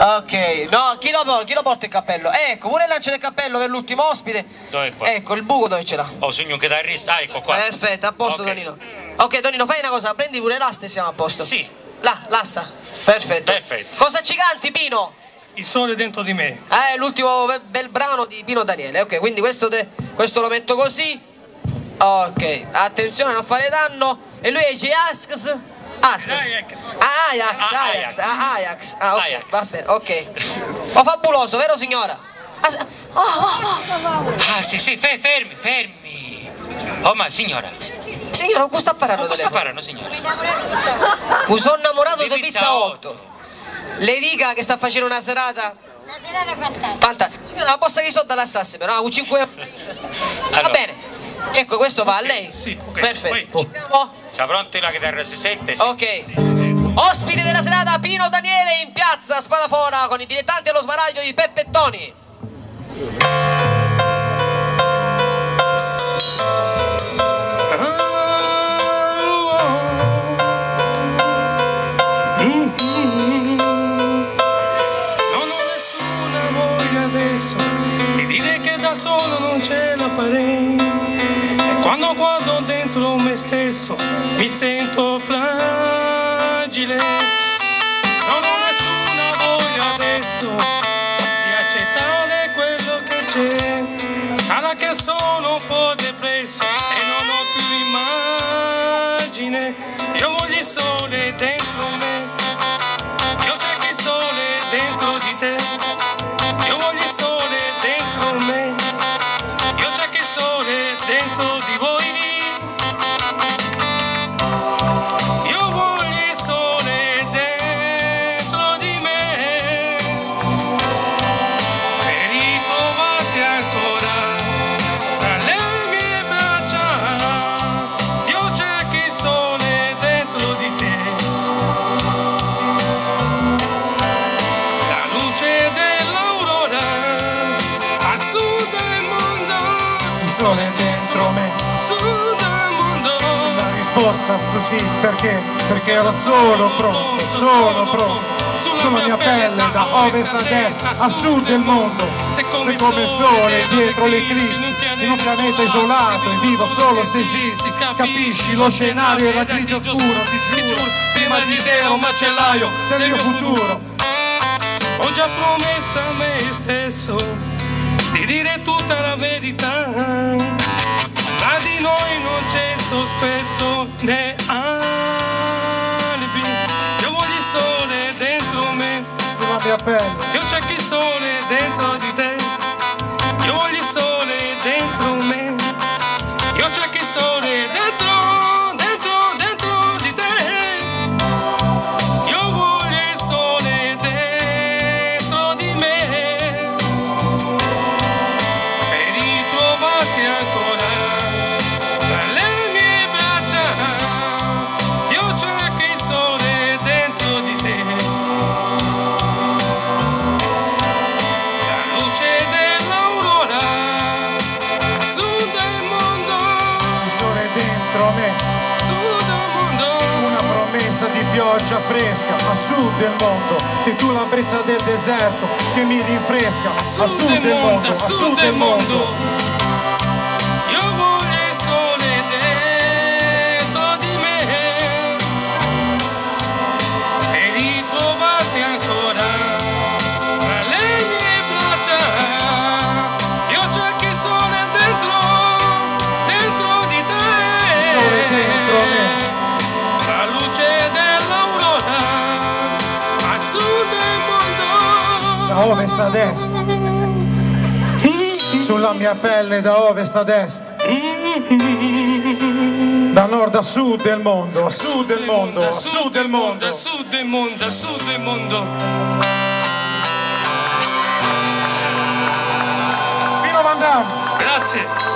Ok, no, chi lo, porta, chi lo porta il cappello? Ecco, pure il lancio del cappello per l'ultimo ospite. Dove è qua? Ecco, il buco dove ce l'ha? Oh, sogno un chitarrista. Ah, ecco qua. Perfetto, a posto Ok. Tonino. Ok, Tonino, fai una cosa, prendi pure l'asta e siamo a posto. Sì. Là, l'asta. Perfetto. Perfetto. Cosa ci canti, Pino? Il sole dentro di me. Eh, l'ultimo be- bel brano di Pino Daniele. Ok, quindi questo, questo lo metto così. Ok, attenzione a non fare danno. E lui è J-Asks. Ah, Ajax, Ah, Ajax, Ajax. ah, Ajax. Ah, ok, Ajax. va bene, ok. Oh, fabuloso, vero signora? Ah, s- oh, oh, oh. Ah, sì, sì, fe- fermi, fermi. Oh, ma signora, Signora, con sta parlando? come sta parlando, signora? Mi sono innamorato Di pizza pizza 8. 8. Le dica che sta facendo una serata Una serata fantastica. fantastica. La posta di soldi all'assasse, però, con 5 euro. Va Allora. bene. Ecco, questo va a lei. sì, ok. Perfetto. Ci siamo? Sta pronto la chitarra S7? Sì. Ok. Ospite della serata Pino Daniele in piazza Spadafora con i dilettanti allo sbaraglio di Peppe Toni. Non ho nessuna voglia adesso di dire che da solo non ce la farei. E quando dentro me stesso mi sento fragile. Non ho nessuna voglia adesso di accettare quello che c'è. Sarà che sono un po' depresso e non ho più immagine. Io voglio il sole dentro me. Sole dentro me, la risposta sto sì, perché? Perché ero solo pronto, sono pronto. Sulla mia pelle da ovest a est, a sud del mondo. Se come il sole dietro l'eclissi, in un pianeta isolato e vivo solo se esisti. Capisci, lo scenario era grigio scuro, ti giuro. Prima di te ero un macellaio del mio futuro. Ho già promesso a me stesso di dire tutta la verità. Tra di noi non c'è sospetto né alibi. Io voglio il sole dentro me, io cerco il sole mondo. Una promessa di pioggia fresca a sud del mondo. Sei tu la brezza del deserto che mi rinfresca a sud del mondo, a sud del mondo. Da ovest ad est. Sulla mia pelle da ovest ad est. Da nord a sud del mondo, a sud del mondo, a sud del mondo. a sud del mondo, a sud del mondo. Pino Van Damme. Grazie.